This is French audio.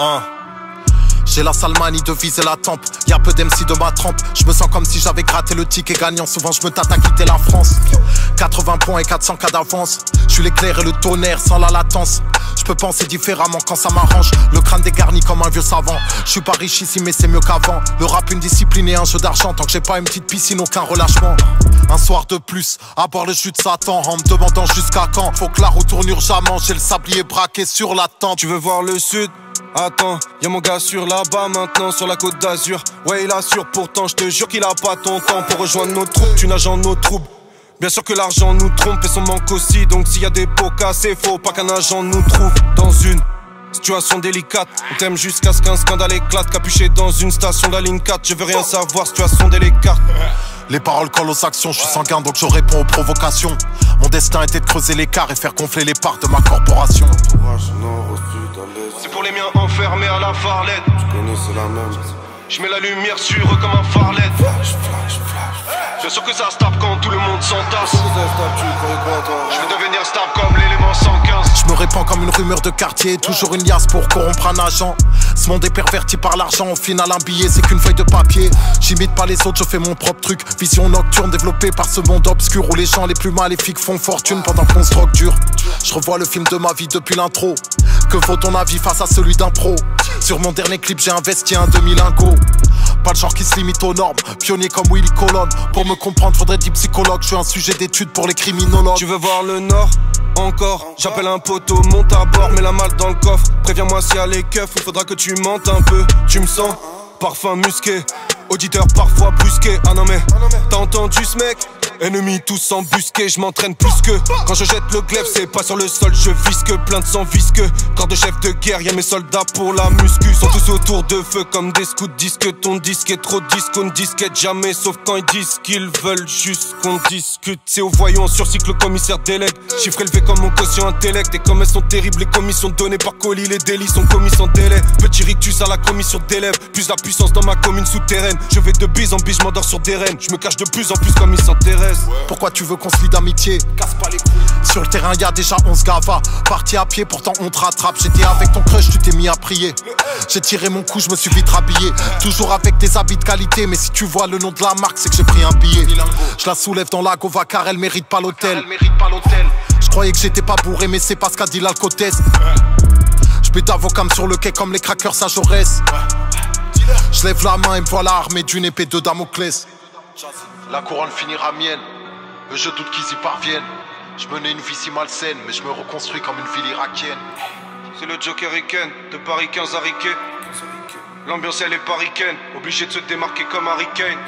Hein. J'ai la salmanie de viser la tempe. Y'a peu d'MC de ma trempe. Je me sens comme si j'avais gratté le ticket gagnant. Souvent je me tâte à quitter la France. 80 points et 400 cas d'avance. Je suis l'éclair et le tonnerre sans la latence. Je peux penser différemment quand ça m'arrange. Le crâne dégarni comme un vieux savant. Je suis pas riche ici, mais c'est mieux qu'avant. Le rap, une discipline et un jeu d'argent. Tant que j'ai pas une petite piscine, aucun relâchement. Un soir de plus, à boire le jus de Satan. En me demandant jusqu'à quand. Faut que la roue tourne. J'ai le sablier braqué sur la tente. Tu veux voir le sud? Attends, y'a mon gars sur là-bas maintenant, sur la côte d'Azur. Ouais, il assure, pourtant, je te jure qu'il a pas ton temps pour rejoindre nos troupes. Tu nages en nos troupes. Bien sûr que l'argent nous trompe et son manque aussi. Donc s'il y a des pots cassés, faut pas qu'un agent nous trouve dans une situation délicate. On t'aime jusqu'à ce qu'un scandale éclate. Capuché dans une station de la ligne 4. Je veux rien savoir, situation délicate. Les paroles collent aux actions, je suis sanguin donc je réponds aux provocations. Mon destin était de creuser l'écart et faire gonfler les parts de ma corporation. C'est pour les miens enfermés à la farlette. Je connais, c'est la même. Je mets la lumière sur eux comme un farlet. Bien sûr que ça se tape quand tout le monde s'entasse. Je vais devenir stable comme l'élément 115. Je me répands comme une rumeur de quartier, toujours une liasse pour corrompre un agent. Ce monde est perverti par l'argent, au final un billet c'est qu'une feuille de papier. J'imite pas les autres, je fais mon propre truc. Vision nocturne développée par ce monde obscur où les gens les plus maléfiques font fortune pendant qu'on se drogue dur. Je revois le film de ma vie depuis l'intro. Que vaut ton avis face à celui d'un pro? Sur mon dernier clip j'ai investi un demi-lingot. Pas le genre qui se limite aux normes, pionnier comme Willy Colon. Pour me comprendre, faudrait dire psychologue. Je suis un sujet d'étude pour les criminologues. Tu veux voir le nord? Encore J'appelle un poteau, monte à bord, mets la malle dans le coffre. Préviens-moi s'il y a les keufs, il faudra que tu montes un peu. Tu me sens? Parfum musqué, auditeur parfois brusqué. Ah non mais, t'as entendu ce mec? Ennemis tous embusqués, je m'entraîne plus que. Quand je jette le glaive, c'est pas sur le sol, je visque Plein de sang visqueux, corps de chef de guerre Y'a mes soldats pour la muscu. Sont tous autour de feu comme des scouts Disque ton disque est trop disque, on ne disquette jamais Sauf quand ils disent qu'ils veulent juste qu'on discute. C'est au voyant sur cycle le commissaire délègue. Chiffre élevé comme mon quotient intellect. Et comme elles sont terribles les commissions données par colis Les délits sont commis sans délai. Petit rictus à la commission d'élèves Plus la puissance dans ma commune souterraine. Je vais de bise en bise, je m'endors sur des rênes Je me cache de plus en plus comme ils s'intéressent pourquoi tu veux qu'on se lie d'amitié? Casse pas les couilles. Sur le terrain, y a déjà 11 gavas. Parti à pied, pourtant on te rattrape. J'étais avec ton crush, tu t'es mis à prier. J'ai tiré mon coup, je me suis vite rhabillé. Toujours avec des habits de qualité, mais si tu vois le nom de la marque, c'est que j'ai pris un billet. Je la soulève dans la Gova car elle mérite pas l'hôtel. Je croyais que j'étais pas bourré, mais c'est pas ce qu'a dit l'alcotesse. Je mets d'avocam sur le quai comme les crackers à Jaurès. Je lève la main et me voilà armé d'une épée de Damoclès. La couronne finira mienne, mais je doute qu'ils y parviennent. Je menais une vie si malsaine, mais je me reconstruis comme une ville irakienne. C'est le Joker Riken, de Paris 15 à Riquet. L'ambiance elle est paricaine, obligé de se démarquer comme Harry Kane.